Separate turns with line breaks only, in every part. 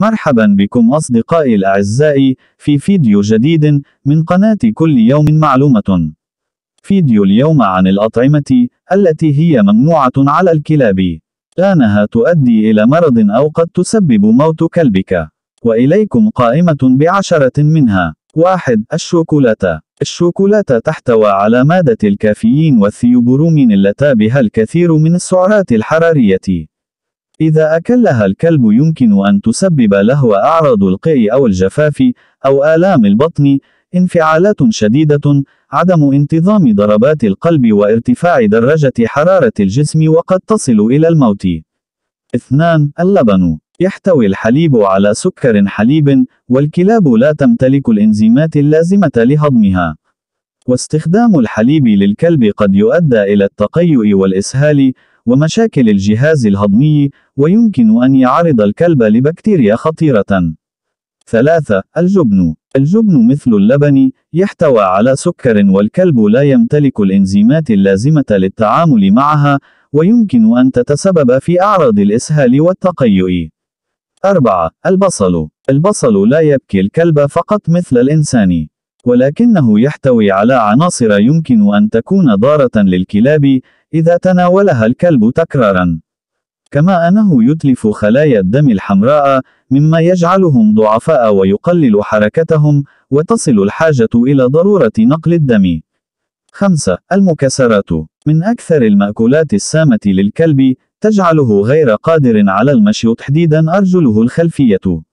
مرحبا بكم أصدقائي الأعزاء في فيديو جديد من قناة كل يوم معلومة. فيديو اليوم عن الأطعمة التي هي ممنوعة على الكلاب. آنها تؤدي إلى مرض أو قد تسبب موت كلبك. وإليكم قائمة بعشرة منها. واحد الشوكولاتة. الشوكولاتة تحتوي على مادة الكافيين والثيوبرومين اللتا بها الكثير من السعرات الحرارية. إذا أكلها الكلب يمكن أن تسبب له أعراض القيء أو الجفاف، أو آلام البطن، انفعالات شديدة، عدم انتظام ضربات القلب وارتفاع درجة حرارة الجسم وقد تصل إلى الموت. 2. اللبن يحتوي الحليب على سكر حليب، والكلاب لا تمتلك الإنزيمات اللازمة لهضمها. واستخدام الحليب للكلب قد يؤدى إلى التقيؤ والإسهال، ومشاكل الجهاز الهضمي، ويمكن أن يعرض الكلب لبكتيريا خطيرة. 3. الجبن. الجبن مثل اللبن، يحتوى على سكر والكلب لا يمتلك الإنزيمات اللازمة للتعامل معها، ويمكن أن تتسبب في أعراض الإسهال والتقيؤ. 4. البصل. البصل لا يبكي الكلب فقط مثل الإنسان. ولكنه يحتوي على عناصر يمكن أن تكون ضارة للكلاب، إذا تناولها الكلب تكرارا. كما أنه يتلف خلايا الدم الحمراء، مما يجعلهم ضعفاء ويقلل حركتهم، وتصل الحاجة إلى ضرورة نقل الدم. 5. المكسرات. من أكثر المأكولات السامة للكلب، تجعله غير قادر على المشي تحديدا أرجله الخلفية.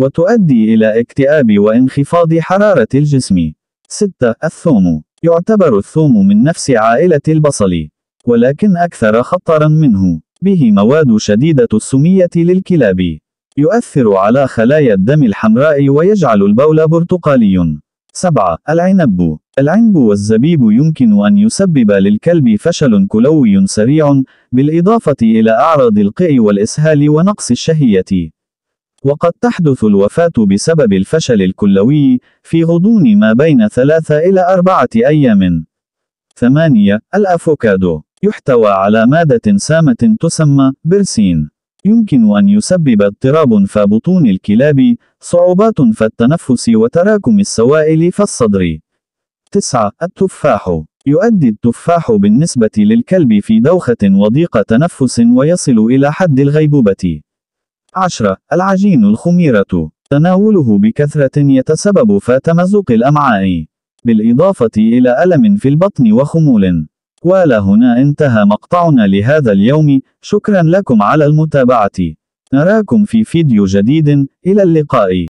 وتؤدي إلى اكتئاب وانخفاض حرارة الجسم. 6. الثوم. يعتبر الثوم من نفس عائلة البصل. ولكن أكثر خطرا منه. به مواد شديدة السمية للكلاب. يؤثر على خلايا الدم الحمراء ويجعل البول برتقالي. 7. العنب. العنب والزبيب يمكن أن يسبب للكلب فشل كلوي سريع، بالإضافة إلى أعراض القيء والإسهال ونقص الشهية. وقد تحدث الوفاة بسبب الفشل الكلوي، في غضون ما بين 3 إلى 4 أيام. 8. الأفوكادو. يحتوى على مادة سامة تسمى برسين. يمكن أن يسبب اضطراب في بطون الكلاب، صعوبات في التنفس وتراكم السوائل في الصدر. 9. التفاح. يؤدي التفاح بالنسبة للكلب في دوخة وضيق تنفس ويصل إلى حد الغيبوبة. 10. العجين الخميرة. تناوله بكثرة يتسبب في تمزق الأمعاء. بالإضافة إلى ألم في البطن وخمول. ولا هنا انتهى مقطعنا لهذا اليوم، شكرا لكم على المتابعة. نراكم في فيديو جديد، إلى اللقاء.